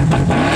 Ha ha ha!